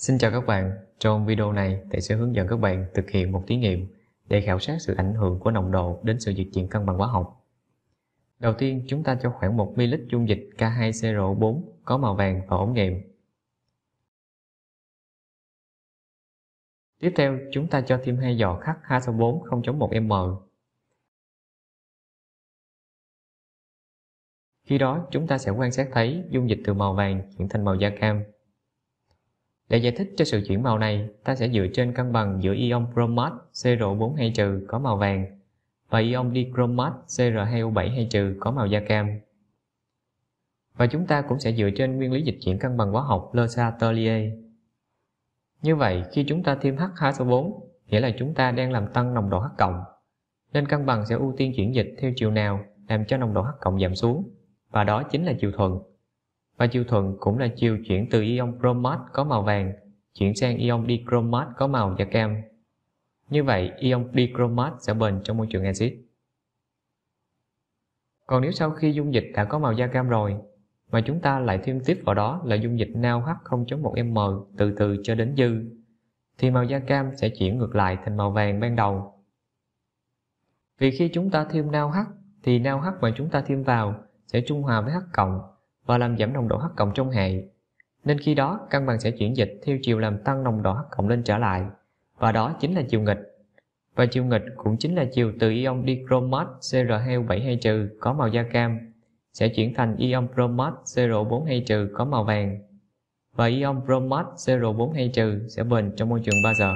Xin chào các bạn, trong video này thầy sẽ hướng dẫn các bạn thực hiện một thí nghiệm để khảo sát sự ảnh hưởng của nồng độ đến sự dịch chuyển cân bằng hóa học. Đầu tiên chúng ta cho khoảng 1 ml dung dịch K2CrO4 có màu vàng vào ống nghiệm. Tiếp theo chúng ta cho thêm hai giọt H2SO4 0.1 m. Khi đó chúng ta sẽ quan sát thấy dung dịch từ màu vàng chuyển thành màu da cam. Để giải thích cho sự chuyển màu này, ta sẽ dựa trên cân bằng giữa ion bromat CR4 trừ có màu vàng và ion dichromat CR2O7 trừ có màu da cam. Và chúng ta cũng sẽ dựa trên nguyên lý dịch chuyển cân bằng hóa học Le Chatelier. Như vậy, khi chúng ta thêm H2SO4, nghĩa là chúng ta đang làm tăng nồng độ H cộng, nên cân bằng sẽ ưu tiên chuyển dịch theo chiều nào làm cho nồng độ H cộng giảm xuống, và đó chính là chiều thuận và chiều thuận cũng là chiều chuyển từ ion bromat có màu vàng chuyển sang ion dichromat có màu da cam. Như vậy, ion dichromat sẽ bền trong môi trường axit. Còn nếu sau khi dung dịch đã có màu da cam rồi, mà chúng ta lại thêm tiếp vào đó là dung dịch NaOH 0.1m từ từ cho đến dư, thì màu da cam sẽ chuyển ngược lại thành màu vàng ban đầu. Vì khi chúng ta thêm NaOH thì NaOH mà chúng ta thêm vào sẽ trung hòa với H cộng và làm giảm nồng độ H cộng trong hệ. Nên khi đó, cân bằng sẽ chuyển dịch theo chiều làm tăng nồng độ H cộng lên trở lại, và đó chính là chiều nghịch. Và chiều nghịch cũng chính là chiều từ ion dichromat CR2O7 trừ có màu da cam, sẽ chuyển thành ion bromat CR4 trừ có màu vàng, và ion bromat CR4 trừ sẽ bền trong môi trường 3 giờ.